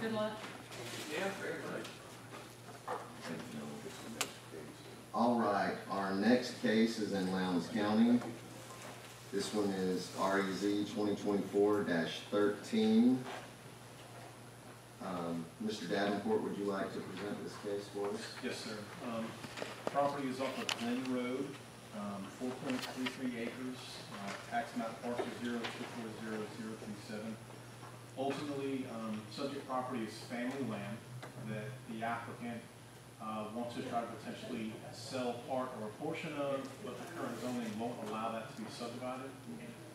Good luck. Yeah, very much. All right, our next case is in Lowndes County. This one is REZ twenty twenty-four thirteen. Um, Mr. Davenport, would you like to present this case for us? Yes, sir. Um, Property is off of Glenn Road, um, four point three three acres, uh, tax map parcel zero two four zero zero three seven. Ultimately, um, subject property is family land that the applicant uh, wants to try to potentially sell part or a portion of, but the current zoning won't allow that to be subdivided.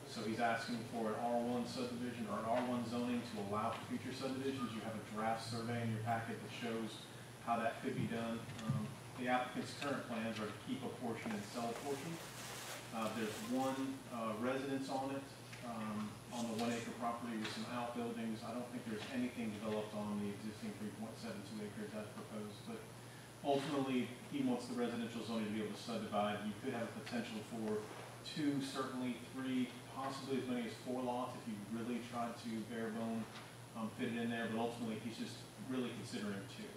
So he's asking for an R1 subdivision or an R1 zoning to allow for future subdivisions. You have a draft survey in your packet that shows how that could be done. Um, The applicant's current plans are to keep a portion and sell a portion. Uh, There's one uh, residence on it, um, on the one acre property outbuildings. I don't think there's anything developed on the existing three point seven two acres as proposed, but ultimately, he wants the residential zoning to be able to subdivide. You could have a potential for two, certainly three, possibly as many as four lots if you really tried to bare bone um, fit it in there, but ultimately, he's just really considering two.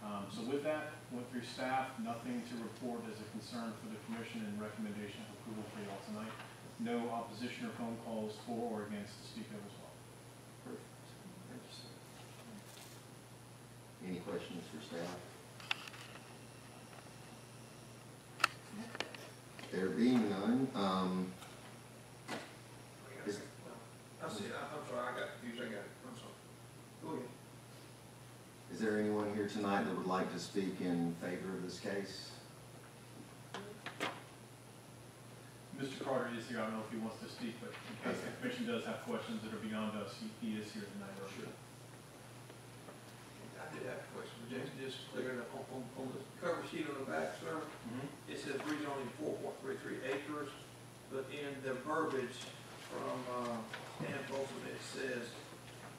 Um, So with that, went through staff, nothing to report as a concern for the commission and recommendation of approval for y'all tonight. No opposition or phone calls for or against to speak of as well. Any questions for staff? There being none, um, Is- I see, it. I'm sorry, I got confused, I got it, I'm sorry. Go ahead. is there anyone here tonight that would like to speak in favor of this case? Mr. Carter is here, I don't know if he wants to speak, but in case the commission does have questions that are beyond us, he, he is here tonight. Sure. Did have a question, James, just clearing up on, on, on the cover sheet on the back, sir. Mhm. It says rezoning four point three three acres, but in the verbiage from, uh, Stan Folsom, it says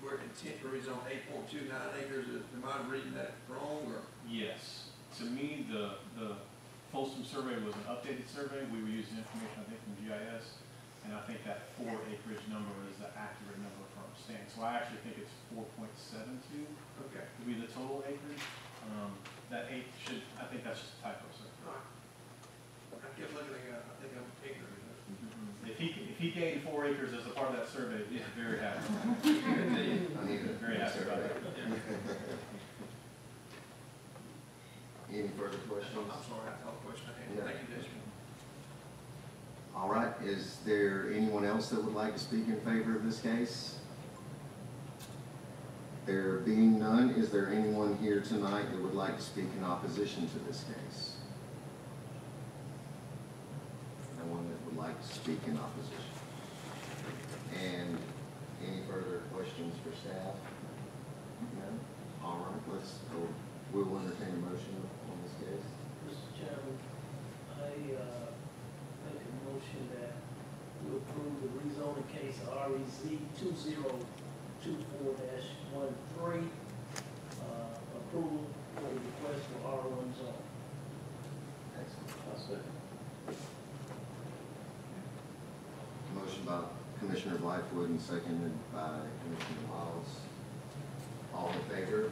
we're intent to rezone eight point two nine acres. Am I reading that wrong, or? Yes, to me, the, the Folsom survey was an updated survey, we were using information, I think, from GIS, and I think that four acreage number is the accurate number from Stan, so I actually think it's four point seven two Okay. would be the total acreage. Um, that eight should, I think that's just a typo, sir. All right. I kept looking at, it, I think I'm ignorant. If he, if he gained four acres as a part of that survey, he's very happy, I need a- very happy about that. Any further questions? I'm sorry, I thought the question I Yeah. had. Thank you, Jason. All right, is there anyone else that would like to speak in favor of this case? There being none, is there anyone here tonight that would like to speak in opposition to this case? No one that would like to speak in opposition? And any further questions for staff? No? All right, let's, go. we will entertain a motion on this case. Mr. Chairman, I, uh, make a motion that we approve the rezoning case REZ two zero two four dash one three. Uh, approval for the request for R one zone. Excellent. Motion by Commissioner Blightfoot and seconded by Commissioner Wiles. All in favor?